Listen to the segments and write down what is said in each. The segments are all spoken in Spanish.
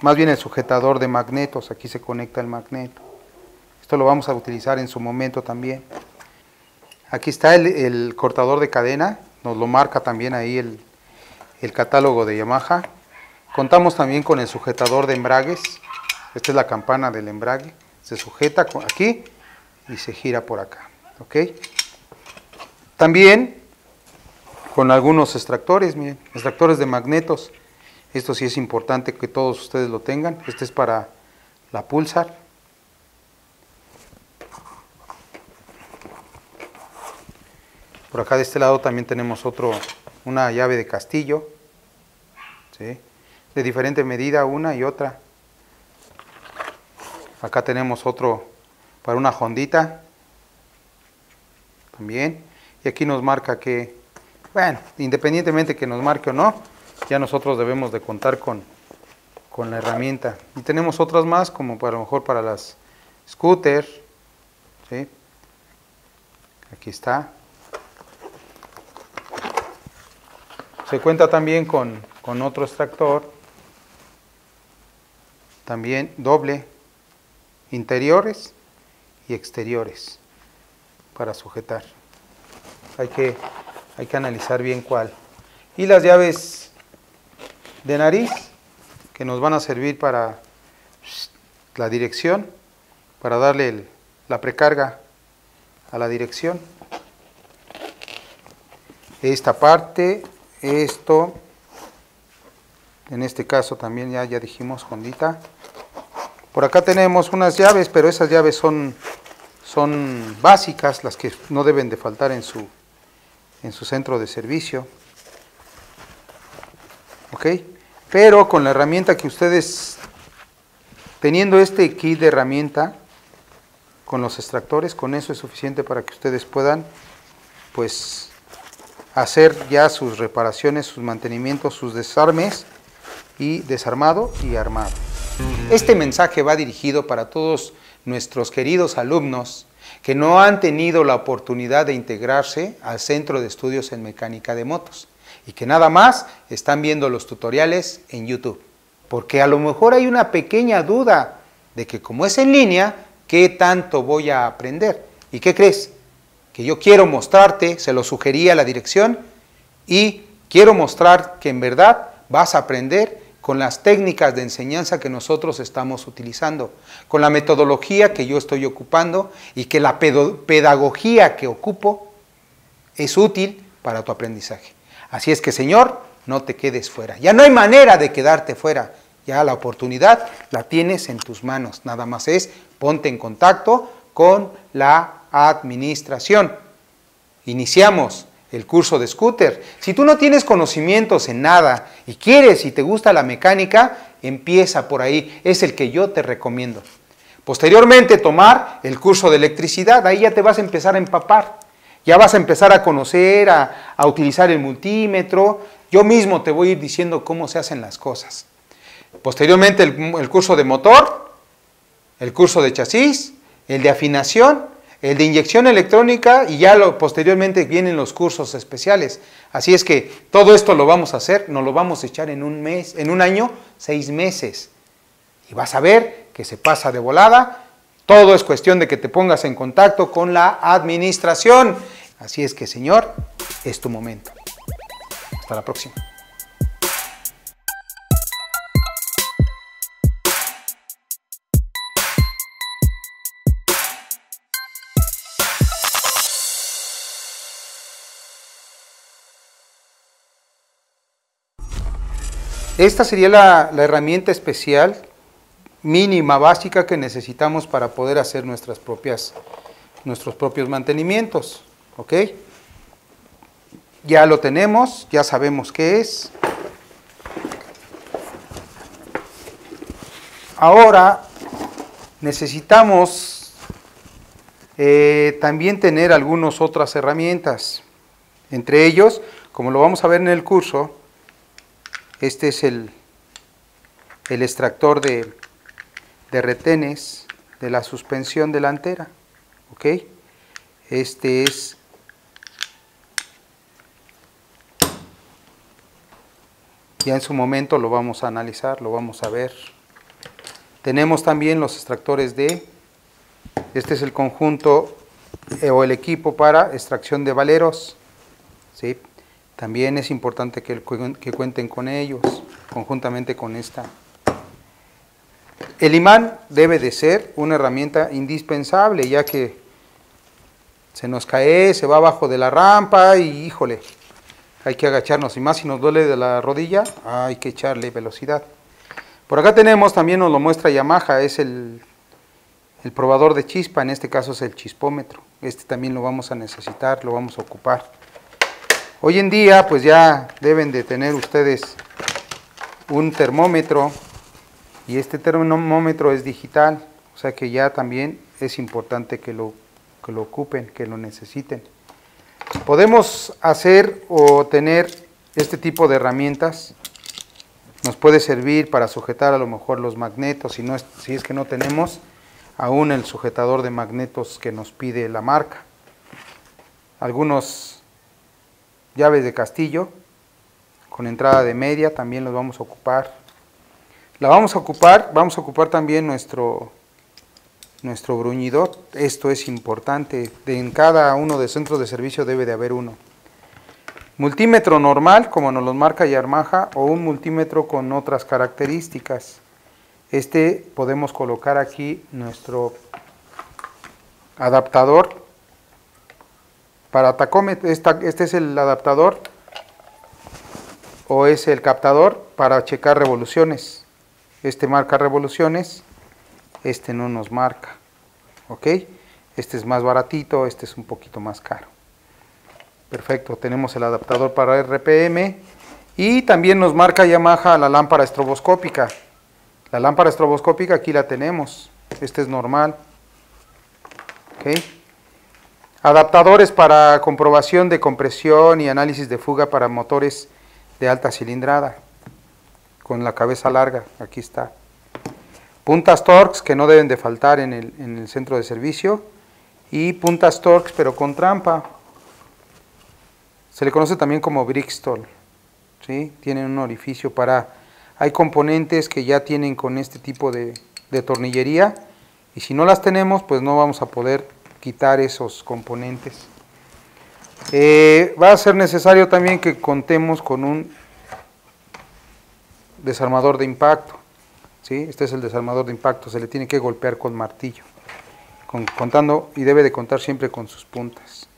más bien el sujetador de magnetos, aquí se conecta el magneto. Esto lo vamos a utilizar en su momento también. Aquí está el, cortador de cadena, nos lo marca también ahí el, el catálogo de Yamaha. Contamos también con el sujetador de embragues, esta es la campana del embrague, se sujeta aquí y se gira por acá. También con algunos extractores, miren, extractores de magnetos. Esto sí es importante que todos ustedes lo tengan. Este es para la Pulsar. Por acá de este lado también tenemos otro, una llave de castillo, de diferente medida una y otra. Acá tenemos otro para una hondita, también. Y aquí nos marca que, bueno, independientemente que nos marque o no, ya nosotros debemos de contar con, con la herramienta. Y tenemos otras más, como para, lo mejor para las scooters. Aquí está. Se cuenta también con, con otro extractor, también doble, interiores y exteriores para sujetar. Hay que, hay que analizar bien cuál. Y las llaves de nariz que nos van a servir para la dirección, para darle la precarga a la dirección. Esta parte, esto, en este caso también ya, ya dijimos Hondita. Por acá tenemos unas llaves, pero esas llaves son son básicas, las que no deben de faltar en su, en su centro de servicio. Pero con la herramienta que ustedes, teniendo este kit de herramienta, con los extractores, con eso es suficiente para que ustedes puedan, pues, hacer ya sus reparaciones, sus mantenimientos, sus desarmes y desarmado y armado. Este mensaje va dirigido para todos nuestros queridos alumnos que no han tenido la oportunidad de integrarse al Centro de Estudios en Mecánica de Motos y que nada más están viendo los tutoriales en YouTube. Porque a lo mejor hay una pequeña duda de que como es en línea, ¿qué tanto voy a aprender? ¿Y qué crees? Que yo quiero mostrarte, se lo sugería la dirección, y quiero mostrar que en verdad vas a aprender con las técnicas de enseñanza que nosotros estamos utilizando, con la metodología que yo estoy ocupando y que la pedagogía que ocupo es útil para tu aprendizaje. Así es que, Señor, no te quedes fuera. Ya no hay manera de quedarte fuera. Ya la oportunidad la tienes en tus manos. Nada más es ponte en contacto con la administración. Iniciamos el curso de scooter. Si tú no tienes conocimientos en nada y quieres y te gusta la mecánica, empieza por ahí. Es el que yo te recomiendo. Posteriormente tomar el curso de electricidad, ahí ya te vas a empezar a empapar. Ya vas a empezar a conocer, a, utilizar el multímetro. Yo mismo te voy a ir diciendo cómo se hacen las cosas. Posteriormente el, curso de motor, el curso de chasis, el de afinación el de inyección electrónica y ya posteriormente vienen los cursos especiales. Así es que todo esto lo vamos a hacer, nos lo vamos a echar en un mes, en un año, seis meses. Y vas a ver que se pasa de volada. Todo es cuestión de que te pongas en contacto con la administración. Así es que, Señor, es tu momento. Hasta la próxima. Esta sería la, herramienta especial mínima, básica que necesitamos para poder hacer nuestras propias, nuestros propios mantenimientos. ¿Ok? Ya lo tenemos, ya sabemos qué es. Ahora necesitamos eh, también tener algunas otras herramientas. Entre ellos, como lo vamos a ver en el curso, este es el, el extractor de, de retenes de la suspensión delantera. ¿Ok? Este es Ya en su momento lo vamos a analizar, lo vamos a ver. Tenemos también los extractores de, este es el conjunto eh, o el equipo para extracción de valeros. ¿sí? También es importante que, que cuenten con ellos, conjuntamente con esta. El imán debe de ser una herramienta indispensable, ya que se nos cae, se va abajo de la rampa y híjole, hay que agacharnos. Y más si nos duele de la rodilla, hay que echarle velocidad. Por acá tenemos, también nos lo muestra Yamaha, es el, el probador de chispa, en este caso es el chispómetro. Este también lo vamos a necesitar, lo vamos a ocupar. Hoy en día, pues ya deben de tener ustedes un termómetro y este termómetro es digital, o sea que ya también es importante que lo, que lo ocupen, que lo necesiten. Podemos hacer o tener este tipo de herramientas, nos puede servir para sujetar a lo mejor los magnetos, si, no es, si es que no tenemos aún el sujetador de magnetos que nos pide la marca. Algunos llaves de castillo con entrada de media también los vamos a ocupar la vamos a ocupar, vamos a ocupar también nuestro, nuestro bruñidor. Esto es importante, en cada uno de centros de servicio debe de haber uno. Multímetro normal, como nos lo marca Yarmaja, o un multímetro con otras características. Este podemos colocar aquí nuestro adaptador para tacómetro. Este es el adaptador o es el captador para checar revoluciones. Este marca revoluciones, este no nos marca. ¿Ok? Este es más baratito, este es un poquito más caro. Perfecto, tenemos el adaptador para RPM y también nos marca Yamaha la lámpara estroboscópica. La lámpara estroboscópica aquí la tenemos, este es normal. ¿Ok? Adaptadores para comprobación de compresión y análisis de fuga para motores de alta cilindrada con la cabeza larga, aquí está. Puntas Torx que no deben de faltar en el, centro de servicio y puntas Torx pero con trampa. Se le conoce también como Brixtol. ¿sí? Tienen un orificio para... Hay componentes que ya tienen con este tipo de, tornillería y si no las tenemos pues no vamos a poder quitar esos componentes. Eh, va a ser necesario también que contemos con un desarmador de impacto. ¿sí? Este es el desarmador de impacto, se le tiene que golpear con martillo, contando y debe de contar siempre con sus puntas.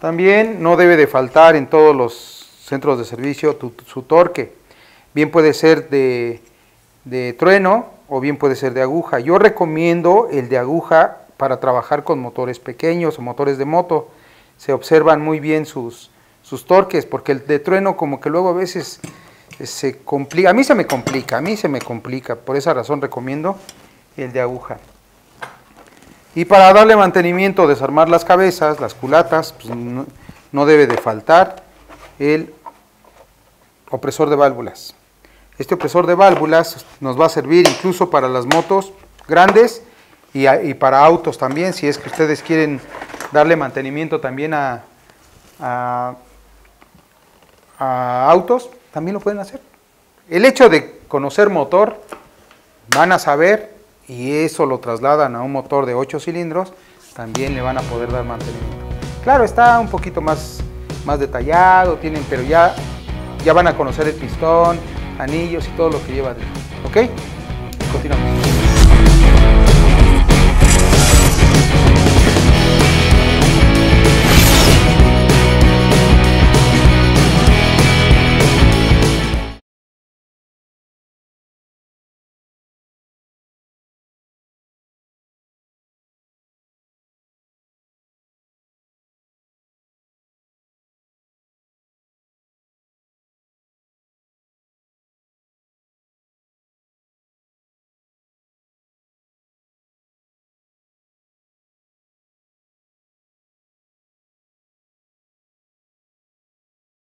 También no debe de faltar en todos los centros de servicio su torque. Bien puede ser de, de trueno o bien puede ser de aguja. Yo recomiendo el de aguja para trabajar con motores pequeños o motores de moto se observan muy bien sus, sus torques, porque el de trueno como que luego a veces se complica, a mí se me complica, a mí se me complica, por esa razón recomiendo el de aguja. Y para darle mantenimiento, desarmar las cabezas, las culatas, pues no, debe de faltar el opresor de válvulas. Este opresor de válvulas nos va a servir incluso para las motos grandes y para autos también, si es que ustedes quieren darle mantenimiento también a, a, autos, también lo pueden hacer. El hecho de conocer motor, van a saber y eso lo trasladan a un motor de 8 cilindros, también le van a poder dar mantenimiento. Claro, está un poquito más, más detallado, tienen, pero ya, ya van a conocer el pistón, anillos y todo lo que lleva dentro. ¿Ok? Continuamos.